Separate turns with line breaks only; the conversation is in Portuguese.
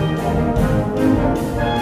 Música